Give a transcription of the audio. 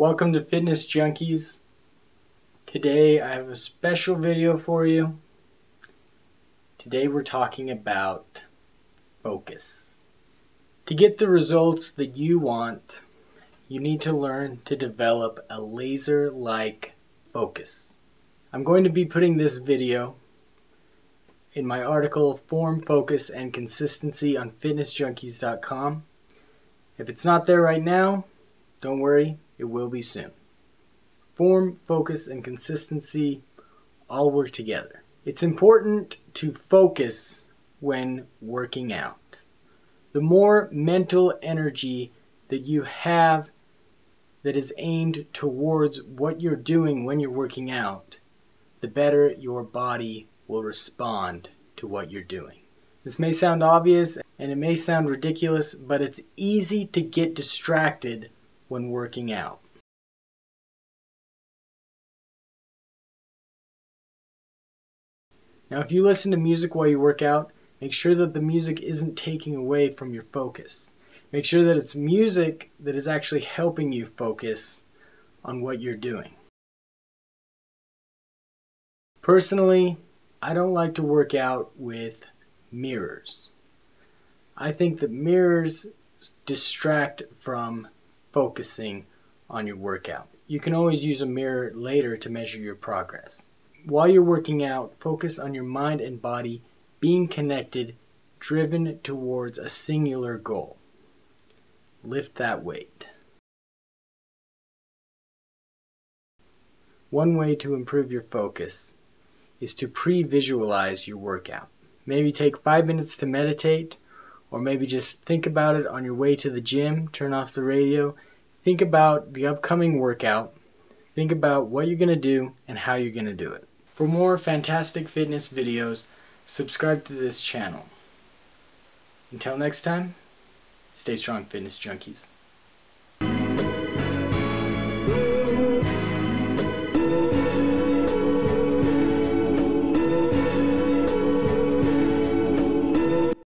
Welcome to Fitness Junkies. Today I have a special video for you. Today we're talking about focus. To get the results that you want, you need to learn to develop a laser-like focus. I'm going to be putting this video in my article Form, Focus, and Consistency on FitnessJunkies.com. If it's not there right now, don't worry, it will be soon. Form, focus, and consistency all work together. It's important to focus when working out. The more mental energy that you have that is aimed towards what you're doing when you're working out, the better your body will respond to what you're doing. This may sound obvious and it may sound ridiculous, but it's easy to get distracted when working out. Now, if you listen to music while you work out, make sure that the music isn't taking away from your focus. Make sure that it's music that is actually helping you focus on what you're doing. Personally, I don't like to work out with mirrors. I think that mirrors distract from focusing on your workout. You can always use a mirror later to measure your progress. While you're working out, focus on your mind and body being connected, driven towards a singular goal. Lift that weight. One way to improve your focus is to pre-visualize your workout. Maybe take five minutes to meditate, or maybe just think about it on your way to the gym, turn off the radio, think about the upcoming workout, think about what you're going to do and how you're going to do it. For more fantastic fitness videos, subscribe to this channel. Until next time, stay strong fitness junkies.